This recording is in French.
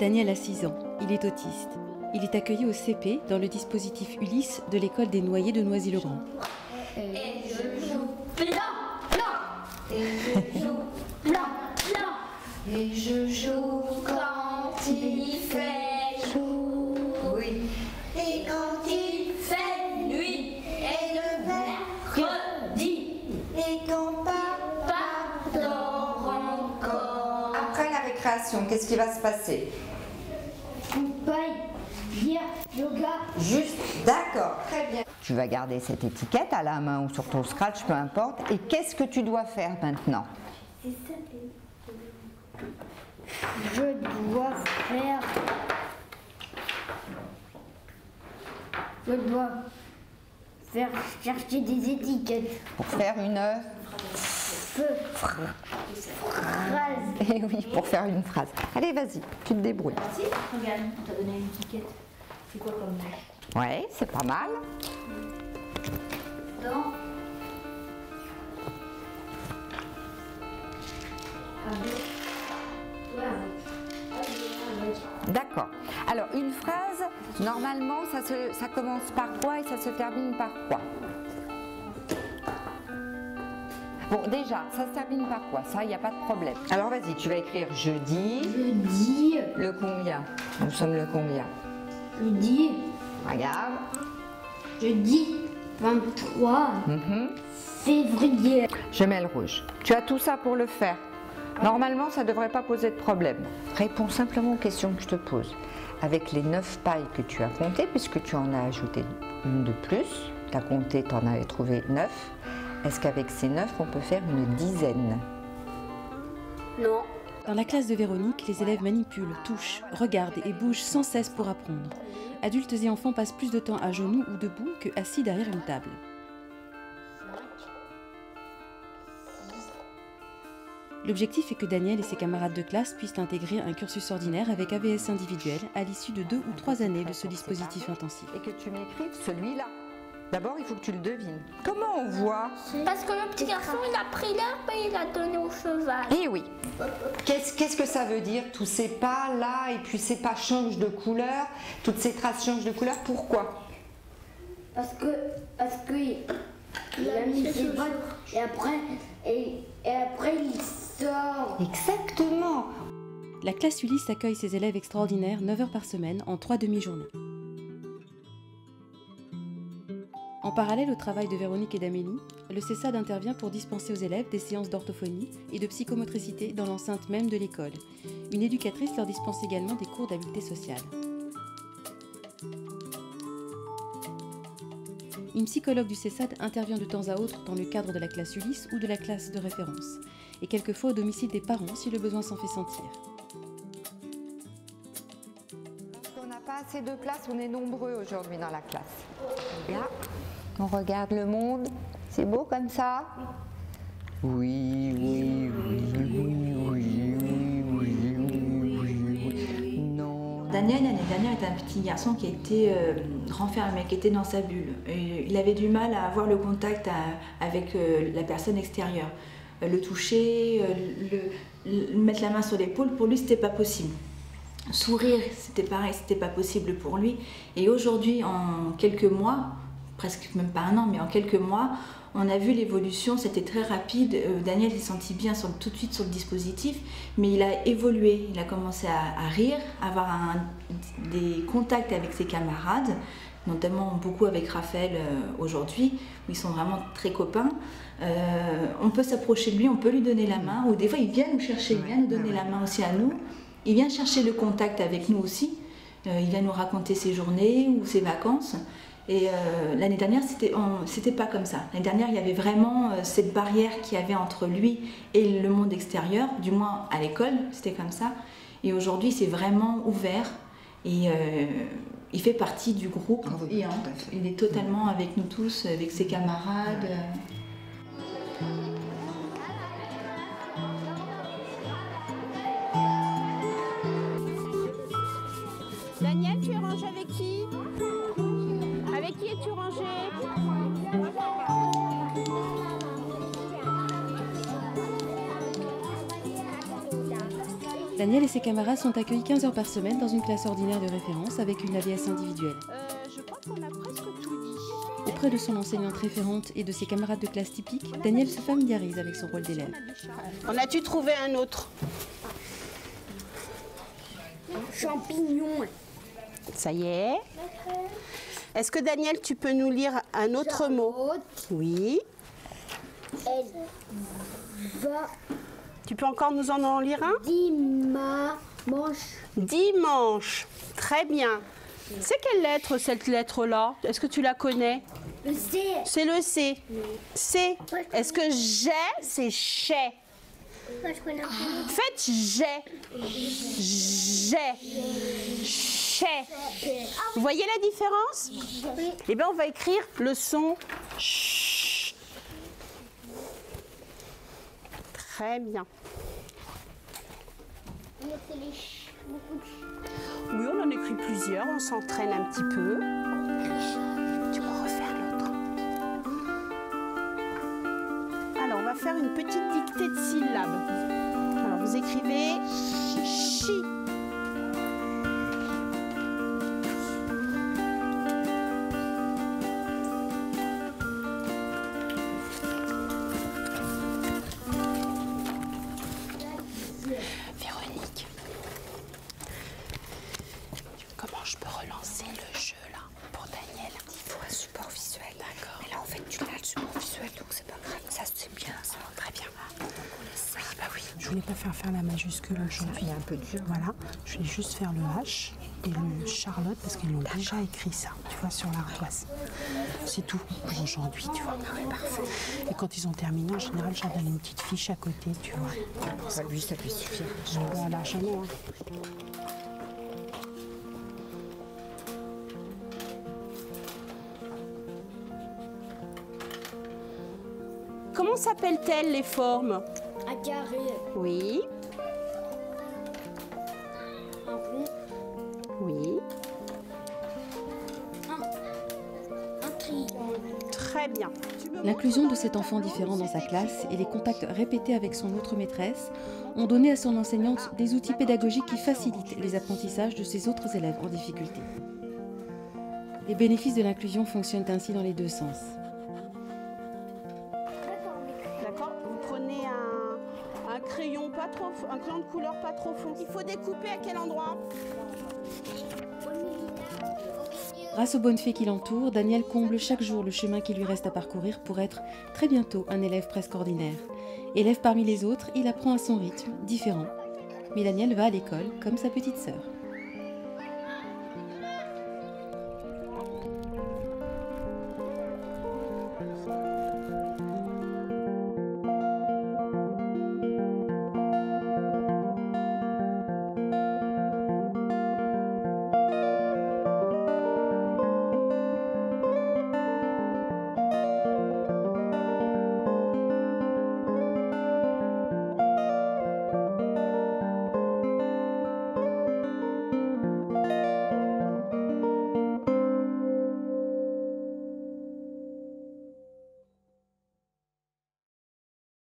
Daniel a 6 ans, il est autiste. Il est accueilli au CP dans le dispositif Ulysse de l'école des Noyers de Noisy-le-Grand. Et je joue. Et je joue. Et je joue quand il récréation, qu'est-ce qui va se passer yoga. Juste, d'accord, très bien. Tu vas garder cette étiquette à la main ou sur ton scratch, peu importe. Et qu'est-ce que tu dois faire maintenant Je dois faire. Je dois faire chercher des étiquettes. Pour faire une Feu. Phrase. Eh oui, pour faire une phrase. Allez, vas-y, tu te débrouilles. Si, regarde, on t'a donné une étiquette. C'est quoi comme nom Ouais, c'est pas mal. Dans. D'accord. Alors, une phrase, normalement, ça, se- ça commence par quoi et ça se termine par quoi? Bon, déjà, ça se termine par quoi? Ça, il n'y a pas de problème. Alors, vas-y, tu vas écrire jeudi. Je dis. Le combien? Nous sommes le combien? Je dis. Regarde. Je dis 23 Mhm. février. Je mets le rouge. Tu as tout ça pour le faire. Normalement, ça ne devrait pas poser de problème. Réponds simplement aux questions que je te pose. Avec les 9 pailles que tu as comptées, puisque tu en as ajouté une de plus, tu as compté, tu en avais trouvé 9, est-ce qu'avec ces 9, on peut faire une dizaine? Non. Dans la classe de Véronique, les élèves manipulent, touchent, regardent et bougent sans cesse pour apprendre. Adultes et enfants passent plus de temps à genoux ou debout que assis derrière une table. L'objectif est que Daniel et ses camarades de classe puissent intégrer un cursus ordinaire avec AVS individuel à l'issue de deux ou trois années de ce dispositif intensif. Et que tu m'écrives celui-là. D'abord, il faut que tu le devines. Comment on voit Parce que le petit garçon, il a pris l'herbe et il a donné au cheval. Eh oui. Qu'est-ce qu'est-ce que ça veut dire Tous ces pas là et puis ces pas changent de couleur, toutes ces traces changent de couleur. Pourquoi? Parce que. Parce que. Il a mis ses bottes et après. Et, et après, il sort. Exactement. La classe Ulysse accueille ses élèves extraordinaires 9 heures par semaine en 3 demi-journées. En parallèle au travail de Véronique et d'Amélie, le CESAD intervient pour dispenser aux élèves des séances d'orthophonie et de psychomotricité dans l'enceinte même de l'école. Une éducatrice leur dispense également des cours d'habileté sociale. Une psychologue du CESAD intervient de temps à autre dans le cadre de la classe Ulysse ou de la classe de référence, et quelquefois au domicile des parents si le besoin s'en fait sentir. Qu'on n'a pas assez de place, on est nombreux aujourd'hui dans la classe. Là, on regarde le monde. C'est beau comme ça Oui, oui, oui, oui, oui, oui, oui, oui, oui. Non. Daniel, l'année dernière, était un petit garçon qui été euh, renfermé, qui était dans sa bulle. Et il avait du mal à avoir le contact à- avec euh, la personne extérieure. Euh, le toucher, euh, le, le- mettre la main sur l'épaule, pour lui, c'était pas possible. Sourire, c'était pareil, c'était pas possible pour lui. Et aujourd'hui, en quelques mois, presque même pas un an, mais en quelques mois, on a vu l'évolution, c'était très rapide. Euh, Daniel s'est senti bien sur, tout de suite sur le dispositif, mais il a évolué. Il a commencé à, à rire, à avoir un- des contacts avec ses camarades, notamment beaucoup avec Raphaël euh, aujourd'hui, où ils sont vraiment très copains. Euh, on peut s'approcher de lui, on peut lui donner la main, ou des fois il vient nous chercher, il vient nous donner la main aussi à nous. Il vient chercher le contact avec nous aussi. Euh, il vient nous raconter ses journées ou ses vacances. Et euh, l'année dernière, c'était pas comme ça. L'année dernière, il y avait vraiment euh, cette barrière qu'il y avait entre lui et le monde extérieur, du moins à l'école, c'était comme ça. Et aujourd'hui, c'est vraiment ouvert et euh, il fait partie du groupe. Ah oui, Et, tout hein, il est totalement avec nous tous, avec ses camarades. Avec qui Avec qui es-tu rangé Daniel et ses camarades sont accueillis 15 heures par semaine dans une classe ordinaire de référence avec une AVS individuelle. Euh, je crois qu'on a presque tout dit. Auprès de son enseignante référente et de ses camarades de classe typiques, Daniel se familiarise avec son rôle d'élève. En as-tu trouvé un autre? Champignon. Ça y est. Est-ce que Daniel, tu peux nous lire un autre mot? Oui. Elle va Tu peux encore nous en lire un? Dimanche. Dimanche. Très bien. C'est quelle lettre cette lettre-là? Est-ce que tu la connais? Le C. C'est le C. C. Est-ce que j'ai C'est chez? Moi, je connais En fait, j'ai. J'ai. Vous voyez la différence? Eh bien, on va écrire le son ch. Très bien. Oui, on en écrit plusieurs, on s'entraîne un petit peu. Tu peux refaire l'autre. Alors, on va faire une petite dictée de syllabes. Alors, vous écrivez chi. Voulais pas faire faire la majuscule aujourd'hui. est un peu dur. Voilà, je vais juste faire le H et le Charlotte parce qu'ils l'ont déjà écrit ça, tu vois, sur l'ardoise. C'est tout pour aujourd'hui, tu vois. Et quand ils ont terminé, en général, je leur donne une petite fiche à côté, tu vois. Ça, lui, ça lui suffire. Voilà, largement. hein. Comment s'appellent-elles les formes? Carré. Oui, Un rond. oui, Un triangle. très bien. L'inclusion de cet enfant différent dans sa classe et les contacts répétés avec son autre maîtresse ont donné à son enseignante des outils pédagogiques qui facilitent les apprentissages de ses autres élèves en difficulté. Les bénéfices de l'inclusion fonctionnent ainsi dans les deux sens. Découper à quel endroit Grâce aux bonnes fées qui l'entourent, Daniel comble chaque jour le chemin qui lui reste à parcourir pour être très bientôt un élève presque ordinaire. Élève parmi les autres, il apprend à son rythme, différent. Mais Daniel va à l'école comme sa petite sœur.